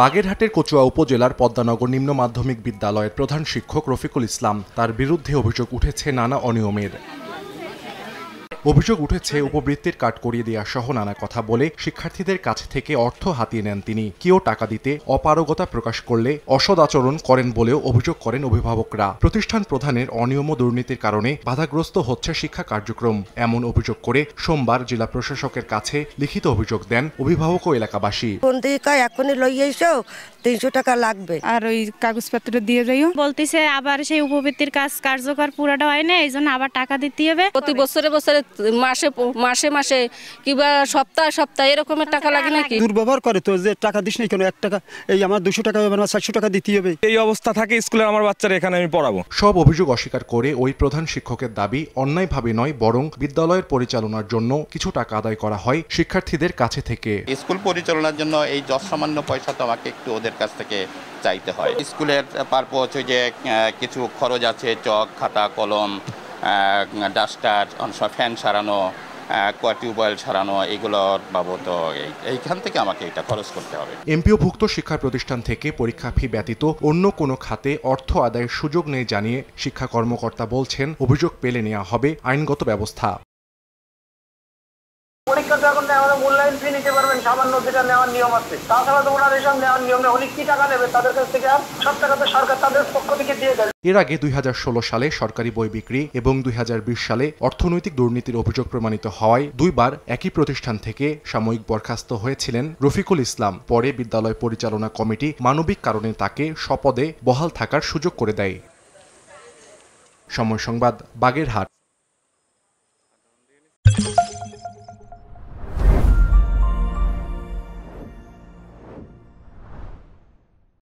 বাগেরহাটের কচুয়া উপজেলার পদ্মানগর নিম্ন মাধ্যমিক বিদ্যালয়ের প্রধান শিক্ষক রফিকুল ইসলাম তার বিরুদ্ধে অভিযোগ উঠেছে নানা অনিয়মের। অভিযোগ উঠেছে উপবৃত্তির কাট করিয়ে দেওয়া সহ নানা কথা বলে শিক্ষার্থীদের কাছ থেকে অর্থ হাতিয়ে নেন তিনি। কেউ টাকা দিতে অপারগতা প্রকাশ করলে অসদ আচরণ করেন বলেও অভিযোগ করেন অভিভাবকরা। প্রতিষ্ঠান প্রধানের অনিয়ম দুর্নীতির কারণে বাধাগ্রস্ত হচ্ছে শিক্ষা কার্যক্রম। এমন অভিযোগ করে সোমবার জেলা প্রশাসকের কাছে লিখিত অভিযোগ দেন অভিভাবক ও এলাকাবাসী। এখনই লই তিনশো টাকা লাগবে। আর ওই কাগজপত্র দিয়ে যাইও। বলতেছে আবার সেই উপবৃত্তির কাজ কার্যকর পুরাটা হয় না এই জন্য আবার টাকা দিতে হবে। প্রতি বছরে বছরে মাসে মাসে মাসে কিংবা সপ্তাহে সপ্তাহে এরকমের টাকা লাগে নাকি? দুর্ব্যবহার করে তো যে টাকা দিস নাই কেন? এক টাকা এই আমার দুশো টাকা হবে না চারশো টাকা দিতে হবে। এই অবস্থা থাকে স্কুলে আমার বাচ্চারা এখানে আমি পড়াবো। সব অভিযোগ অস্বীকার করে ওই প্রধান শিক্ষকের দাবি অন্যায়ভাবে নয় বরং বিদ্যালয়ের পরিচালনার জন্য কিছু টাকা আদায় করা হয় শিক্ষার্থীদের কাছে থেকে। স্কুল পরিচালনার জন্য এই যৎসামান্য পয়সা তো আমাকে একটু ওদের কাছ থেকে চাইতে হয়। স্কুলের পারপোজ ওই যে কিছু খরচ আছে চক খাতা কলম ডাস্টার অনেক ফ্যান সারানো টিউবওয়েল সারানো এগুলোর বাবদ এই- এইখান থেকে আমাকে এটা খরচ করতে হবে। এমপিওভুক্ত শিক্ষা প্রতিষ্ঠান থেকে পরীক্ষা ফি ব্যতীত অন্য কোনো খাতে অর্থ আদায়ের সুযোগ নেই জানিয়ে শিক্ষা কর্মকর্তা বলছেন, অভিযোগ পেলে নেওয়া হবে আইনগত ব্যবস্থা। তো এখন নেওয়া মূল্যায়ন ফি নিতে পারবেন, সামান্য যেটা নেওয়ার নিয়ম আছে। তাছাড়া তো ওনার নেওয়ার উনি কি টাকা নেবে, তাদের কাছ থেকে আর সব টাকা তো সরকার তাদের পক্ষ থেকে দেয়। এর আগে দুই হাজার ষোলো সালে সরকারি বই বিক্রি এবং দুই হাজার বিশ সালে অর্থনৈতিক দুর্নীতির অভিযোগ প্রমাণিত হওয়ায় দুইবার একই প্রতিষ্ঠান থেকে সাময়িক বরখাস্ত হয়েছিলেন রফিকুল ইসলাম। পরে বিদ্যালয় পরিচালনা কমিটি মানবিক কারণে তাকে স্বপদে বহাল থাকার সুযোগ করে দেয়। সময় সংবাদ, বাগেরহাট।